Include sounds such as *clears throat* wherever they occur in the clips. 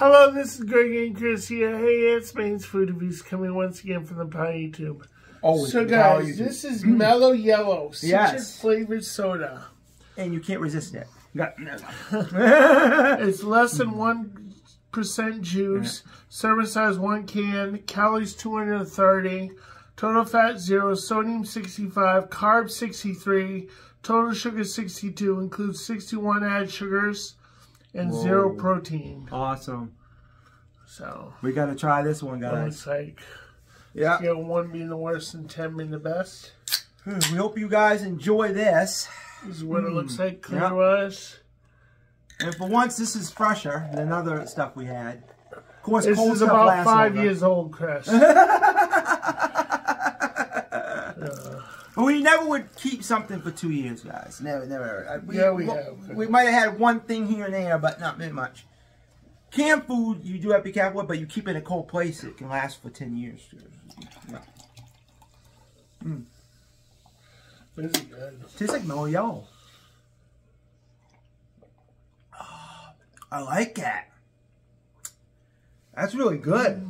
Hello, this is Greg and Chris here. Hey, it's Maine's Food Reviews coming once again from the Power YouTube. Always so, guys, YouTube. this is Mello Yello, *clears throat* citrus Yes. flavored soda. and you can't resist it. Got- *laughs* *laughs* It's less than 1% juice, serving size 1 can, calories 230, total fat 0, sodium 65, carbs 63, total sugar 62, includes 61 added sugars, and 0 protein. awesome. So, We gotta try this one, guys. looks like Yeah. scale 1 being the worst and 10 being the best. Hmm, we hope you guys enjoy this. This is what it looks hmm. like Yeah. clear-wise. And for once, this is fresher than other stuff we had. Of course, This cold is about five longer. years old, Chris. *laughs* But we never would keep something for two years, guys. Never, never. Uh, We, Yeah, we well. We might have had one thing here and there, but not very much. Canned food, you do have to be careful with, but you keep it in a cold place, it can last for 10 years. Yeah. This is good. Tastes like mello yello. Ah, I like that. That's really good.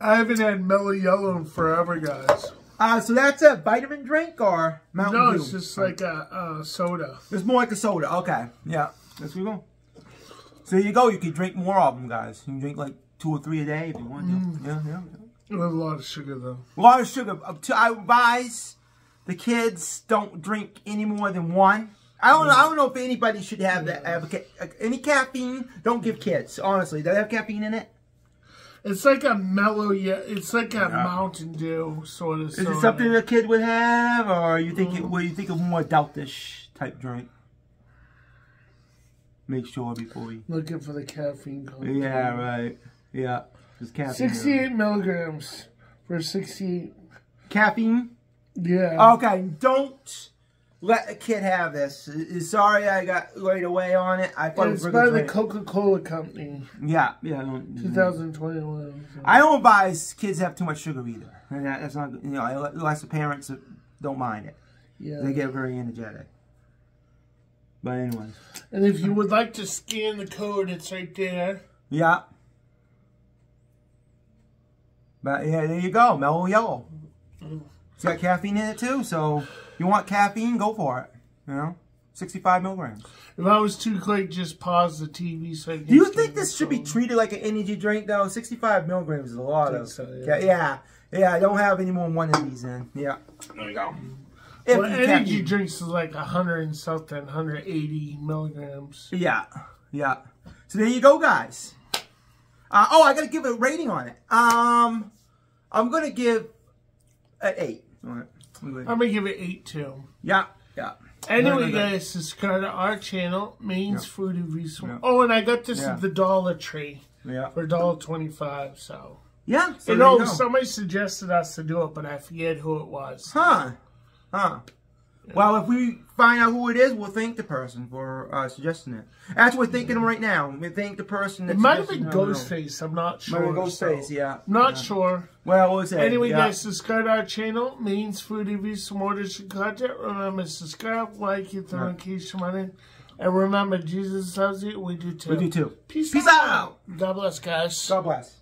I haven't had Mello Yello in forever, guys. Uh, so that's a vitamin drink or Mountain No, Dew? it's just like a, a soda. It's more like a soda. Okay. Yeah. That's where we go. So there you go. You can drink more of them, guys. You can drink like two or three a day if you want to. Yeah, yeah, yeah. With a lot of sugar, though. A lot of sugar. I advise the kids don't drink any more than one. I don't know. I don't know if anybody should have that. Have any caffeine. Don't give kids. Honestly, does it have caffeine in it? It's like a mellow, yeah. It's like a Mountain Dew sort of. Is it something a kid would have, or you think it? Mm. What do you think of more adultish type drink? Make sure before we. Looking for the caffeine content. Yeah, right. Yeah. There's caffeine. in it. 68 milligrams for sixty. Caffeine. Yeah. Okay, don't let a kid have this. Uh, Sorry, I got laid away on it. I it it's by the. Coca Cola Company, Yeah, yeah. Don't, 2021. so. I don't advise kids have too much sugar either. That's not. You know, unless the parents don't mind it. Yeah. They get very energetic. But anyways, And if you would like to scan the code, it's right there. yeah. But yeah, there you go, mello yello. It's got caffeine in it too, so you want caffeine, go for it. You know, sixty-five milligrams. If I was too quick, just pause the TV so I can Do you think this should be treated like an energy drink though? 65 milligrams is a lot of. so, yeah. yeah. yeah. I don't have any more than one of these in. Yeah. There you go. If Well, energy drinks is like 100 and something, 180 milligrams. Yeah, yeah. So there you go, guys. Uh, oh, I gotta give a rating on it. Um, I'm gonna give an eight. All right. I'm gonna give it 8 too. Yeah, yeah. Anyway, guys, subscribe to our channel, Maine's Food Reviews. Yeah. Oh, and I got this Yeah. at the Dollar Tree Yeah. for $1.25, so. Yeah. So you know, somebody suggested us to do it, but I forget who it was. Huh. Huh. Well, if we find out who it is, we'll thank the person for uh, suggesting it. That's what we're thinking of right now. We thank the person that It might have been it. I don't. Ghostface, I'm not sure. Might Ghostface, so- yeah. Not Yeah. sure. Well. Anyway, yeah. guys, subscribe to our channel, Maine's Food Reviews, for more additional content. Remember, subscribe, like, hit the Right. notification button. And remember, Jesus loves you. We do too. We do too. Peace, Peace out. out. God bless, guys. God bless.